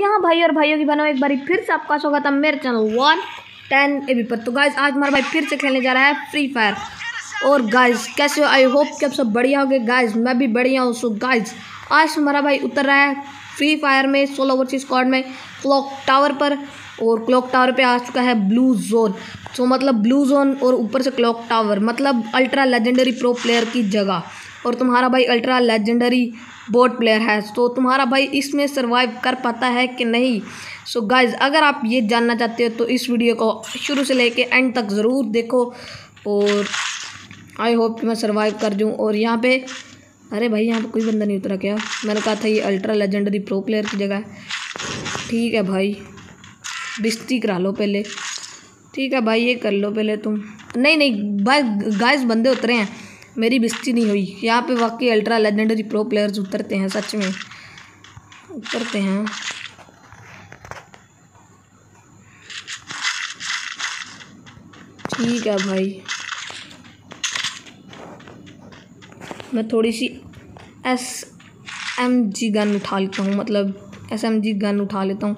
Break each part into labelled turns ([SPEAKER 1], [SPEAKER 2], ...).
[SPEAKER 1] यहाँ भाई और भाइयों की बनो एक बार फिर से आपका स्वागत है मेरे channel one ten A B पर। तो गाइज़ आज हमारा भाई फिर से खेलने जा रहा है फ्री फायर और गाइज़ कैसे हो? आई होप कि आप सब बढ़िया हो गए गाइज़ मैं भी बढ़िया हूँ। सो गाइज़ आज हमारा भाई उतर रहा है फ्री फायर में सोलो वर्ची स्क्वाड में क्लॉक टावर पर। और क्लॉक टावर पे आ चुका है ब्लू जोन सो मतलब ब्लू जोन और ऊपर से क्लॉक टावर मतलब अल्ट्रा लेजेंडरी प्रो प्लेयर की जगह। और तुम्हारा भाई अल्ट्रा लेजेंडरी बोट प्लेयर है। तो तुम्हारा भाई इसमें सर्वाइव कर पाता है कि नहीं? सो so गाइज़ अगर आप ये जानना चाहते हो तो इस वीडियो को शुरू से लेके एंड तक ज़रूर देखो और आई होप मैं सर्वाइव कर दूँ और यहाँ पे, अरे भाई, यहाँ पे कोई बंदा नहीं उतरा क्या? मैंने कहा था ये अल्ट्रा लेजेंडरी प्रो प्लेयर की जगह है। ठीक है भाई, बिस्ती करा लो पहले। ठीक है भाई, ये कर लो पहले तुम। नहीं नहीं, भाई गाइस बंदे उतरे हैं। मेरी बिस्ती नहीं हुई। यहाँ पे वाकई अल्ट्रा लेजेंडरी प्रो प्लेयर्स उतरते हैं, सच में। उतरते हैं। ठीक है भाई। मैं थोड़ी सी एस एम जी गन उठा लेता हूँ मतलब एस एम जी गन उठा लेता हूँ।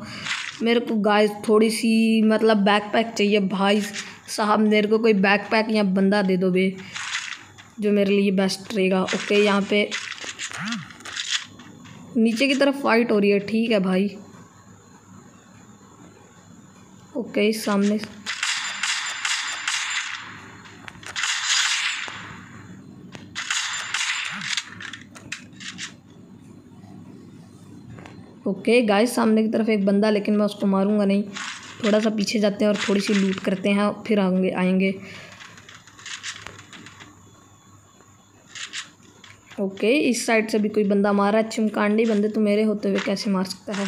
[SPEAKER 1] मेरे को गाय थोड़ी सी मतलब बैकपैक चाहिए। भाई साहब, मेरे को कोई बैकपैक या बंदा दे दो बे। जो मेरे लिए बेस्ट रहेगा। ओके यहाँ पे नीचे की तरफ़ फाइट हो रही है। ठीक है भाई। ओके सामने ओके गाइस सामने की तरफ़ एक बंदा, लेकिन मैं उसको मारूँगा नहीं। थोड़ा सा पीछे जाते हैं और थोड़ी सी लूट करते हैं, फिर आएँगे आएँगे। ओके इस साइड से भी कोई बंदा मारा, चिमकांडी बंदे तो मेरे होते हुए कैसे मार सकता है?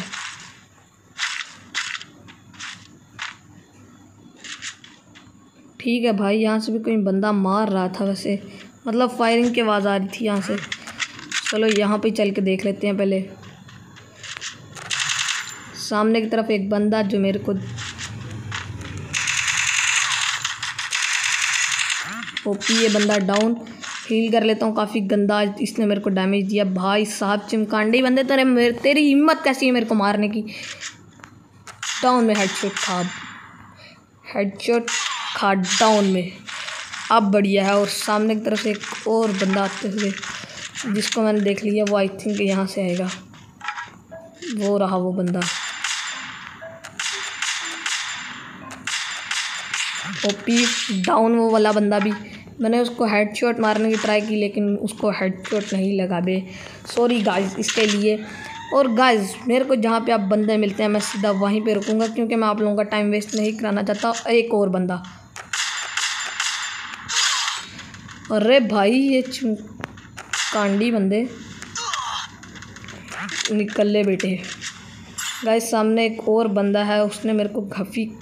[SPEAKER 1] ठीक है भाई, यहाँ से भी कोई बंदा मार रहा था वैसे। मतलब फायरिंग की आवाज़ आ रही थी यहाँ से। चलो, यहाँ पे चल के देख लेते हैं पहले। सामने की तरफ़ एक बंदा जो मेरे को ओपी ये बंदा डाउन हील कर लेता हूँ, काफ़ी गंदा इसने मेरे को डैमेज दिया। भाई साहब, चिमकांडी बंदे तेरे मेरे, तेरी हिम्मत कैसी है मेरे को मारने की? डाउन में हेडशॉट खा हेडशॉट खा डाउन में। अब बढ़िया है और सामने की तरफ़ एक और बंदा आते हुए, जिसको मैंने देख लिया, वो आई थिंक यहाँ से आएगा। वो रहा वो बंदा। ओपी डाउन वो वाला बंदा भी। मैंने उसको हेडशॉट मारने की ट्राई की, लेकिन उसको हेडशॉट नहीं लगा बे। सॉरी गाइस इसके लिए। और गाइस मेरे को जहाँ पे आप बंदे मिलते हैं, मैं सीधा वहीं पे रुकूँगा, क्योंकि मैं आप लोगों का टाइम वेस्ट नहीं कराना चाहता, एक और बंदा। अरे भाई, ये कांडी बंदे। निकल ले बेटे। गाइस सामने एक और बंदा है, उसने मेरे को घफी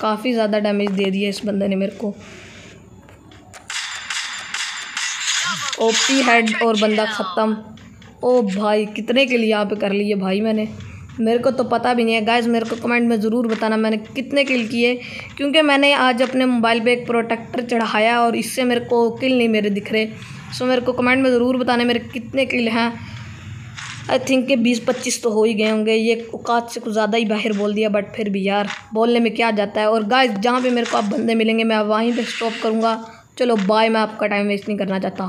[SPEAKER 1] काफ़ी ज़्यादा डैमेज दे दिया इस बंदे ने मेरे को। ओपी हेड और बंदा ख़त्म। ओ भाई, कितने के लिए यहाँ पे कर लिए भाई मैंने? मेरे को तो पता भी नहीं है। गाइज़ मेरे को कमेंट में ज़रूर बताना मैंने कितने किल किए। क्योंकि मैंने आज अपने मोबाइल पे एक प्रोटेक्टर चढ़ाया और इससे मेरे को किल नहीं मेरे दिख रहे। सो मेरे को कमेंट में ज़रूर बताना मेरे कितने किल हैं। आई थिंक के बीस पच्चीस तो हो ही गए होंगे। ये औकात से कुछ ज़्यादा ही बाहर बोल दिया बट फिर भी यार, बोलने में क्या जाता है? और गाइस जहाँ पे मेरे को आप बंदे मिलेंगे, मैं वहीं पे स्टॉप करूँगा। चलो बाय मैं आपका टाइम वेस्ट नहीं करना चाहता।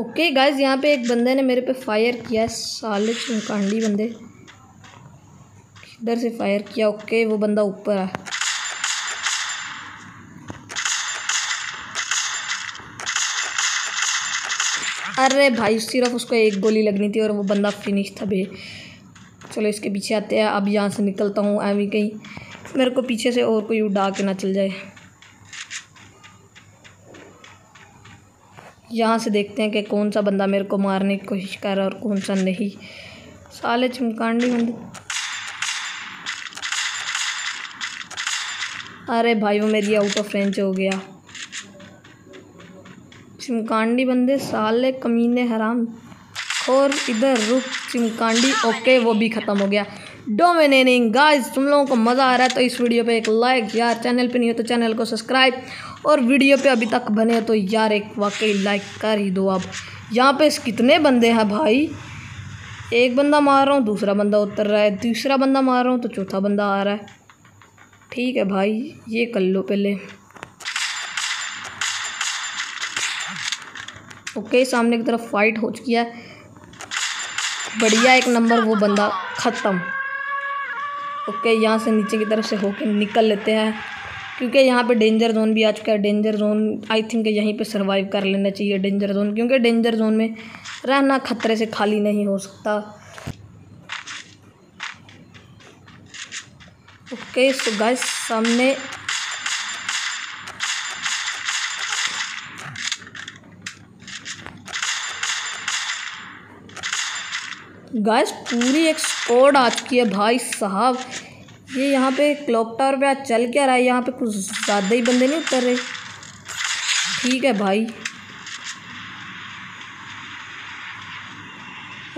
[SPEAKER 1] ओके गाइस यहाँ पे एक बंदे ने मेरे पे फायर किया साले चुनकांडी बंदे। इधर से फायर किया? ओके वो बंदा ऊपर है। अरे भाई, सिर्फ़ उसको एक गोली लगनी थी और वो बंदा फिनिश था बे। चलो इसके पीछे आते हैं, अब यहाँ से निकलता हूँ एमी कहीं मेरे को पीछे से और कोई उड़ा के ना चल जाए। यहाँ से देखते हैं कि कौन सा बंदा मेरे को मारने की कोशिश कर रहा है और कौन सा नहीं। साले चमकांडी बंदे। अरे भाई, वो मेरी आउट ऑफ़ रेंज हो गया। चिमकांडी बंदे साले कमीने हराम। और इधर रुक चिमकांडी ओके वो भी ख़त्म हो गया। डोमिनेटिंग गाइस तुम लोगों को मज़ा आ रहा है तो इस वीडियो पे एक लाइक यार चैनल पे नहीं हो तो चैनल को सब्सक्राइब और वीडियो पे अभी तक बने तो यार एक वाकई लाइक कर ही दो आप। यहाँ पे कितने बंदे हैं भाई? एक बंदा मार रहा हूँ, दूसरा बंदा उतर रहा है। तीसरा बंदा मार रहा हूँ तो चौथा बंदा आ रहा है। ठीक है भाई, ये कर लो पहले। ओके सामने की तरफ़ फाइट हो चुकी है। बढ़िया एक नंबर वो बंदा ख़त्म। ओके यहाँ से नीचे की तरफ़ से होके निकल लेते हैं। क्योंकि यहाँ पे डेंजर जोन भी आ चुका है। डेंजर जोन आई थिंक यहीं पे सरवाइव कर लेना चाहिए डेंजर जोन क्योंकि डेंजर जोन में रहना खतरे से खाली नहीं हो सकता। ओके सो गाइस सामने गाइस पूरी एक स्कोड आ चुकी है भाई साहब। ये यहाँ पे क्लॉक टावर पे आज चल क्या रहा है? यहाँ पे कुछ ज़्यादा ही बंदे नहीं उतर रहे। ठीक है भाई।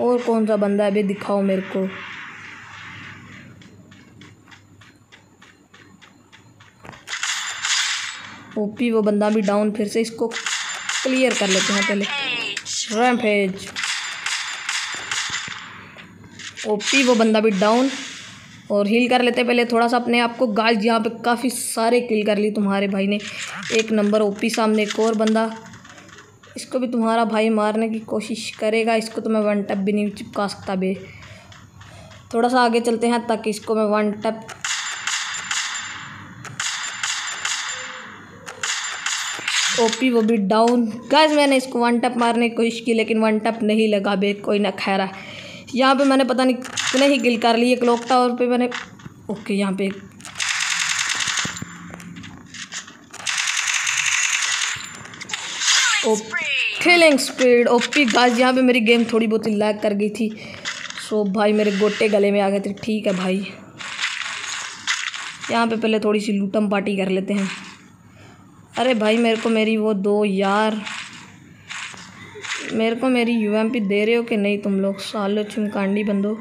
[SPEAKER 1] और कौन सा बंदा है? अभी दिखाओ मेरे को। ओपी, वो बंदा भी डाउन फिर से इसको क्लियर कर लेते हैं पहले। रैम्पेज ओपी, वो बंदा भी डाउन और हील कर लेते पहले। थोड़ा सा अपने आप को गाइस यहाँ पे काफ़ी सारे किल कर ली तुम्हारे भाई ने। एक नंबर ओपी सामने एक और बंदा। इसको भी तुम्हारा भाई मारने की कोशिश करेगा। इसको तो मैं वन टप भी नहीं चिपका सकता बे। थोड़ा सा आगे चलते हैं ताकि इसको मैं वन टप ओपी, वो भी डाउन गाइस मैंने इसको वन टप मारने की कोशिश की, लेकिन वन टप नहीं लगा बे। कोई ना, खैरा। यहाँ पे मैंने पता नहीं कितने ही किल कर लिए क्लॉक टावर पे मैंने ओके, यहाँ पे किलिंग स्पीड ओपी गाज यहाँ पे मेरी गेम थोड़ी बहुत लैग कर गई थी। सो भाई, मेरे गोटे गले में आ गए थे। ठीक है, भाई। यहाँ पे पहले थोड़ी सी लूटम पार्टी कर लेते हैं। अरे, भाई, मेरे को मेरी वो दो यार मेरे को मेरी यूएमपी दे रहे हो कि नहीं तुम लोग? सालो चुमकांडी बंदो।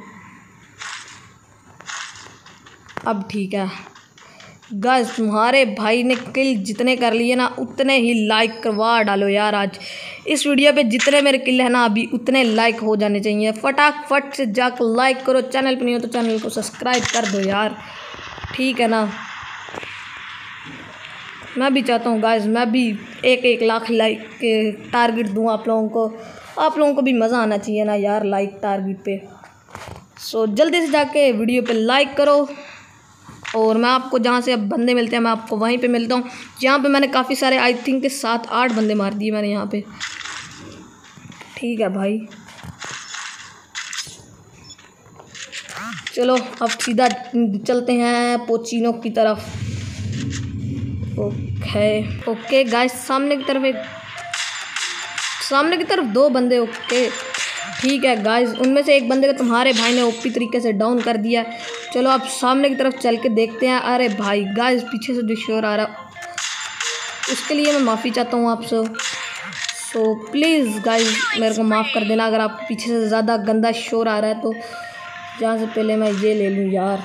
[SPEAKER 1] अब ठीक है। गज तुम्हारे भाई ने किल जितने कर लिए ना, उतने ही लाइक करवा डालो यार आज। इस वीडियो पे जितने मेरे किल है ना, अभी उतने लाइक हो जाने चाहिए। फटाफट से जाकर लाइक करो। चैनल पर नहीं हो तो चैनल को सब्सक्राइब कर दो यार। ठीक है ना? मैं भी चाहता हूँ गाइस मैं भी एक एक लाख लाइक के टारगेट दूँ आप लोगों को। आप लोगों को भी मज़ा आना चाहिए ना यार लाइक टारगेट पे। सो so, जल्दी से जाके वीडियो पे लाइक करो और मैं आपको जहाँ से अब बंदे मिलते हैं मैं आपको वहीं पे मिलता हूँ। जहाँ पे मैंने काफ़ी सारे आई थिंक के सात आठ बंदे मार दिए मैंने यहाँ पे। ठीक है भाई। चलो अब सीधा चलते हैं पोचिनो की तरफ़। ओके ओके गाइस सामने की तरफ़ एक सामने की तरफ़ दो बंदे ओके ठीक है गाइस उनमें से एक बंदे को तुम्हारे भाई ने ओपी तरीके से डाउन कर दिया चलो, आप सामने की तरफ़ चल के देखते हैं। अरे भाई गाइस पीछे से जो शोर आ रहा उसके लिए मैं माफ़ी चाहता हूँ आपसे। सो प्लीज़ गाइस मेरे को माफ़ कर देना। अगर आप पीछे से ज़्यादा गंदा शोर आ रहा है तो जहाँ से पहले मैं ये ले लूँ यार।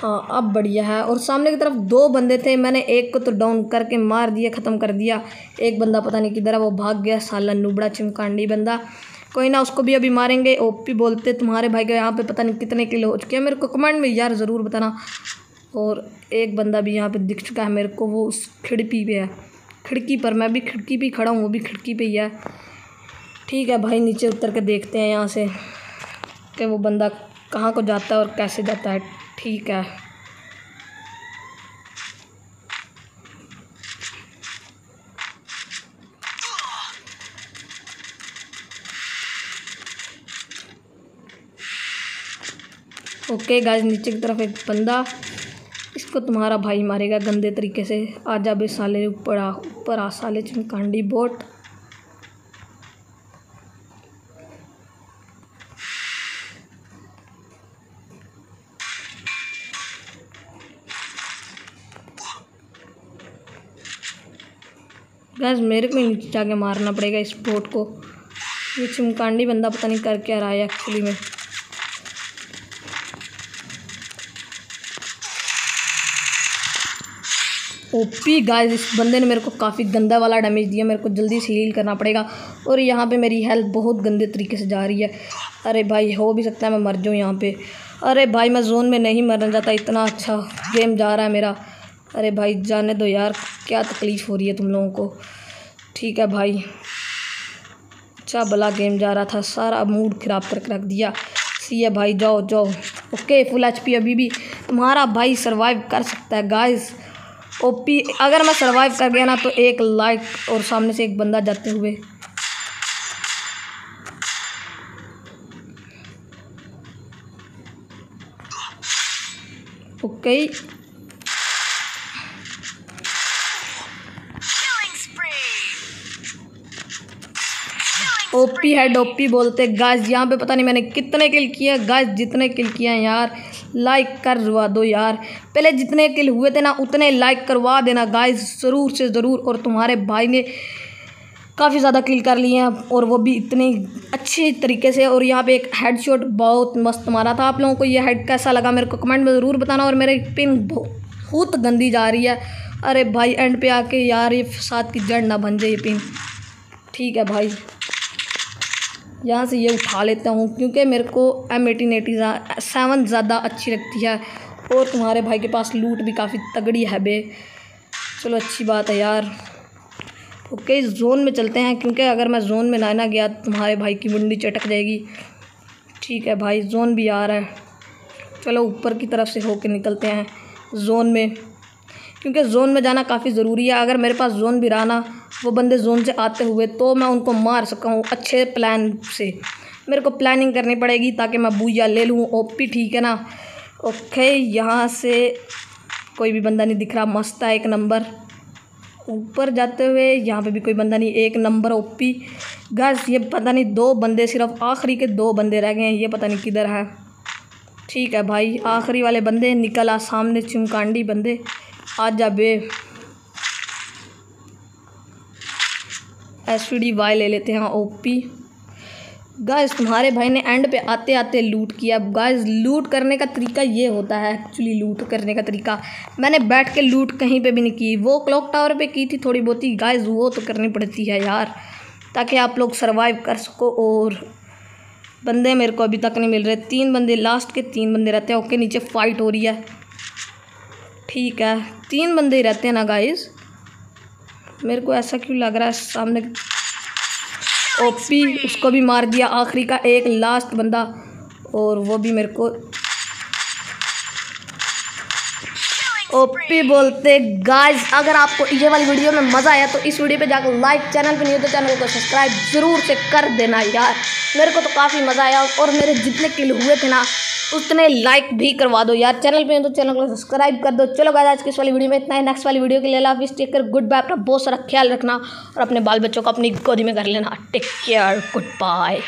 [SPEAKER 1] हाँ अब बढ़िया है। और सामने की तरफ़ दो बंदे थे, मैंने एक को तो डाउन करके मार दिया, ख़त्म कर दिया। एक बंदा पता नहीं किधर है, वो भाग गया, साला नुबड़ा चिमकांडी बंदा। कोई ना, उसको भी अभी मारेंगे ओपी बोलते तुम्हारे भाई के यहाँ पे पता नहीं कितने किलो हो चुके हैं। मेरे को कमेंट में यार ज़रूर बताना। और एक बंदा भी यहाँ पे दिख चुका है मेरे को, वो उस खिड़की पे है। खिड़की पर, मैं भी खिड़की पे खड़ा हूँ, वो भी खिड़की पे ही है। ठीक है भाई, नीचे उतर के देखते हैं यहाँ से कि वो बंदा कहाँ को जाता है और कैसे जाता है। ठीक है। ओके गाइस, नीचे की तरफ़ एक बंदा। इसको तुम्हारा भाई मारेगा गंदे तरीके से। आ जा बे साले ऊपर आ ऊपर आ, साले चिमकांडी बोट। गैस मेरे को नीचे जाके मारना पड़ेगा इस बोट को। ये चिमकांडी बंदा पता नहीं कर क्या रहा है एक्चुअली में। ओपी गाइस इस बंदे ने मेरे को काफ़ी गंदा वाला डैमेज दिया। मेरे को जल्दी से हील करना पड़ेगा। और यहाँ पे मेरी हेल्थ बहुत गंदे तरीके से जा रही है। अरे भाई, हो भी सकता है मैं मर जाऊँ यहाँ पे। अरे भाई, मैं जोन में नहीं मरना चाहता। इतना अच्छा गेम जा रहा है मेरा। अरे भाई, जाने दो यार। क्या तकलीफ़ हो रही है तुम लोगों को? ठीक है भाई। अच्छा भला गेम जा रहा था, सारा मूड ख़राब करके रख दिया। सी है भाई, जाओ जाओ। ओके फुल एच पी अभी भी। तुम्हारा भाई सरवाइव कर सकता है गाइस ओपी अगर मैं सरवाइव कर गया ना तो एक लाइक और सामने से एक बंदा जाते हुए। ओके ओपी है, डोपी बोलते गाइस यहाँ पे पता नहीं मैंने कितने किल किए गाइस जितने किल किए हैं यार लाइक करवा दो यार। पहले जितने किल हुए थे ना, उतने लाइक करवा देना। गाइस ज़रूर से ज़रूर, और तुम्हारे भाई ने काफ़ी ज़्यादा किल कर लिए हैं, और वो भी इतने अच्छे तरीके से। और यहाँ पे एक हेड शॉट बहुत मस्त मारा था आप लोगों को। ये हेड कैसा लगा मेरे को कमेंट में ज़रूर बताना, और मेरी पिन बहुत गंदी जा रही है। अरे भाई एंड पे आके यार ये साथ की जड़ ना बन जाए ये पिन ठीक है भाई। यहाँ से ये उठा लेता हूँ, क्योंकि मेरे को एम एटीन एटी सेवन ज़्यादा अच्छी लगती है। और तुम्हारे भाई के पास लूट भी काफ़ी तगड़ी है बे। चलो अच्छी बात है यार। ओके जोन में चलते हैं, क्योंकि अगर मैं जोन में ना ना गया, तुम्हारे भाई की मुंडी चटक जाएगी। ठीक है भाई जोन भी आ रहा है। चलो ऊपर की तरफ़ से होके निकलते हैं जोन में। क्योंकि जोन में जाना काफ़ी ज़रूरी है। अगर मेरे पास जोन भी रहा ना वो बंदे जोन से आते हुए तो मैं उनको मार सकूँ अच्छे प्लान से। मेरे को प्लानिंग करनी पड़ेगी ताकि मैं बूया ले लूँ ओपी ठीक है ना? ओके यहाँ से कोई भी बंदा नहीं दिख रहा, मस्त है एक नंबर ऊपर जाते हुए यहाँ पे भी कोई बंदा नहीं, एक नंबर ओपी गैस ये पता नहीं दो बंदे सिर्फ़ आखिरी के दो बंदे रह गए हैं, ये पता नहीं किधर है। ठीक है भाई, आखिरी वाले बंदे निकल आ सामने चिमकांडी बंदे। आ जा बे। एस डी वाई ले लेते हैं ओपी। गाइस तुम्हारे भाई ने एंड पे आते आते लूट किया। गाइस लूट करने का तरीका ये होता है एक्चुअली लूट करने का तरीका। मैंने बैठ के लूट कहीं पे भी नहीं की। वो क्लॉक टावर पे की थी थोड़ी बहुत ही। गाइस वो तो करनी पड़ती है यार, ताकि आप लोग सरवाइव कर सको और बंदे मेरे को अभी तक नहीं मिल रहे। तीन बंदे लास्ट के तीन बंदे रहते हैं, ओके, नीचे फाइट हो रही है। ठीक है, तीन बंदे रहते हैं ना गाइस मेरे को ऐसा क्यों लग रहा है? सामने ओपी, उसको भी मार दिया। आखिरी का एक लास्ट बंदा, और वो भी मेरे को ओपी बोलते, गाइस, अगर आपको ये वाली वीडियो में मज़ा आया तो इस वीडियो पे जाकर लाइक चैनल पे नहीं हो तो चैनल को सब्सक्राइब ज़रूर से कर देना यार। मेरे को तो काफ़ी मज़ा आया, और मेरे जितने किल हुए थे ना उतने लाइक भी करवा दो यार। चैनल पे तो चैनल को सब्सक्राइब कर दो। चलो गाइस आज की इस वाली वीडियो में इतना ही। नेक्स्ट वाली वीडियो के लिए लाभ टेक कर गुड बाय अपना बहुत सारा ख्याल रखना और अपने बाल बच्चों को अपनी गोदी में कर लेना। Take care good bye